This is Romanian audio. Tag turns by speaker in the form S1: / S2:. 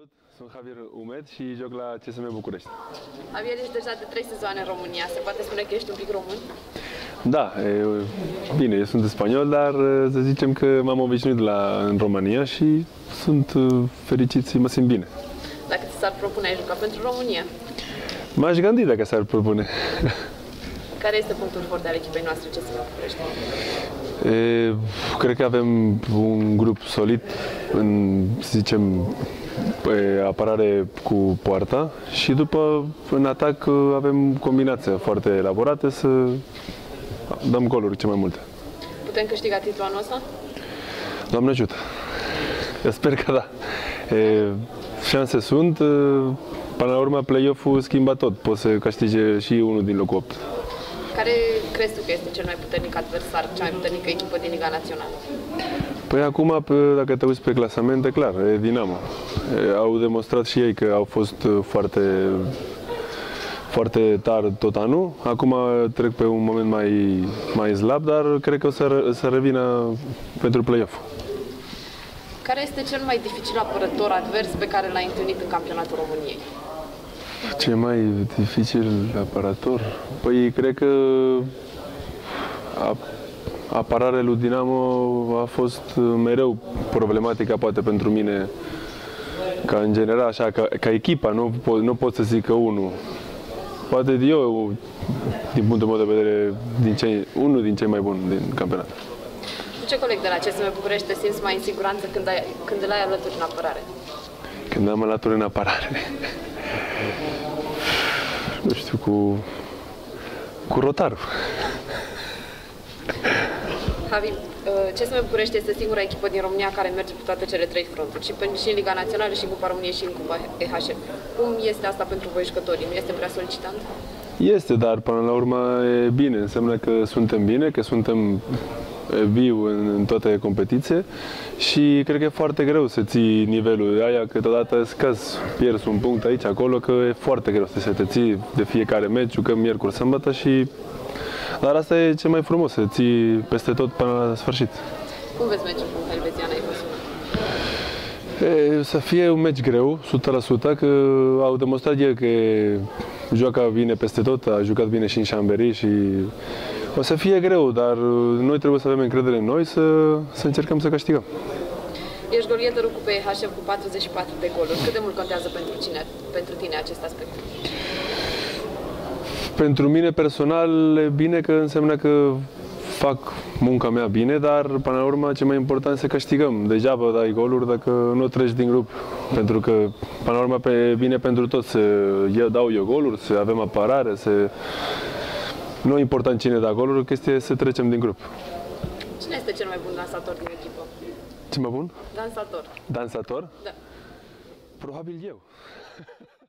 S1: Salut, sunt Javier Umed și joc la CSM București.
S2: Javier, ești deja de 3 sezoane în România. Se poate spune că ești un pic român?
S1: Da, e, bine, eu sunt spaniol, dar să zicem că m-am obișnuit la, în România și sunt fericit și mă simt bine.
S2: Dacă ți s-ar propune, ai juca pentru România?
S1: M-aș gândi dacă s-ar propune.
S2: Care este punctul fort al echipei noastre CSM București?
S1: E, cred că avem un grup solid în, să zicem, pe apărare cu poarta și după în atac avem combinația foarte elaborată să dăm goluri ce mai multe.
S2: Putem câștiga titlul anul ăsta?
S1: Doamne ajută! Eu sper că da. E, șanse sunt, până la urmă play-off-ul schimbă tot. Poți să câștige și unul din locul 8.
S2: Care crezi tu că este cel mai puternic adversar, cea mai puternică echipă din Liga Națională?
S1: Păi acum, dacă te uiți pe clasamente, clar, e Dinamo. Au demonstrat și ei că au fost foarte foarte tare tot anul. Acum trec pe un moment mai, mai slab, dar cred că o să, să revină pentru play-off.
S2: Care este cel mai dificil apărător advers pe care l-ai întâlnit în campionatul României?
S1: Ce mai dificil aparator? Păi cred că apărarea lui Dinamo a fost mereu problematica poate pentru mine ca în general, așa, ca, ca echipa, nu, pot, nu pot să zic că unul. Poate eu, din punctul meu de vedere, din cei, unul din cei mai buni din campionat.
S2: Cu ce coleg de la CSM București te simți mai în siguranță când, ai, când îl ai alături în apărare?
S1: Când am alături în apărare? nu știu, cu, cu rotarul.
S2: Javi, CSM București este singura echipă din România care merge pe toate cele trei fronturi, și, și în Liga Națională, și în Cupa României, și în Cupa EHF. Cum este asta pentru voi jucătorii? Nu este prea solicitant?
S1: Este, dar până la urmă e bine. Înseamnă că suntem bine, că suntem viu în, în toate competiție și cred că e foarte greu să ții nivelul aia, câteodată scăzi, pierzi un punct aici, acolo, că e foarte greu să te ții de fiecare meci, jucăm miercuri, sâmbătă și dar asta e ce mai frumos, să ții peste tot până la sfârșit.
S2: Cum vezi meciul cu Helvețiana
S1: E, să fie un meci greu, 100%, că au demonstrat el că joacă bine peste tot, a jucat bine și în Chambéry și o să fie greu, dar noi trebuie să avem încredere în noi să, să încercăm să câștigăm.
S2: Ești golieterul cu PHF cu 44 de goluri. Cât de mult contează pentru, cine, pentru tine acest aspect?
S1: Pentru mine personal e bine că înseamnă că fac munca mea bine, dar până la urmă ce mai important este să câștigăm. Degeaba dai goluri dacă nu treci din grup. Pentru că până la urmă pe bine pentru toți să eu dau eu goluri, să avem apărare, să nu e important cine da goluri, chestia este să trecem din grup.
S2: Cine este cel mai bun dansator din echipă?
S1: Ce mai bun?
S2: Dansator.
S1: Dansator?
S2: Da.
S1: Probabil eu.